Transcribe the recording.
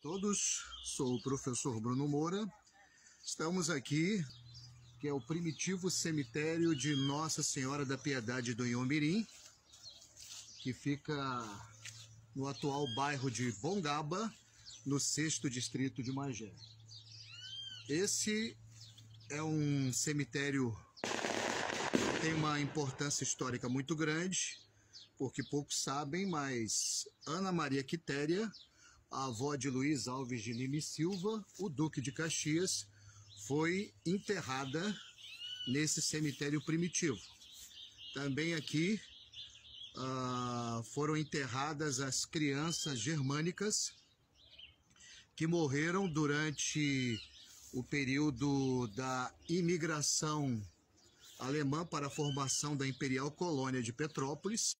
todos, sou o professor Bruno Moura. Estamos aqui, que é o primitivo cemitério de Nossa Senhora da Piedade do Inhomirim, que fica no atual bairro de Bongaba, no sexto distrito de Magé. Esse é um cemitério que tem uma importância histórica muito grande, porque poucos sabem, mas Ana Maria Quitéria a avó de Luiz Alves de Lima Silva, o Duque de Caxias, foi enterrada nesse cemitério primitivo. Também aqui uh, foram enterradas as crianças germânicas que morreram durante o período da imigração alemã para a formação da Imperial Colônia de Petrópolis.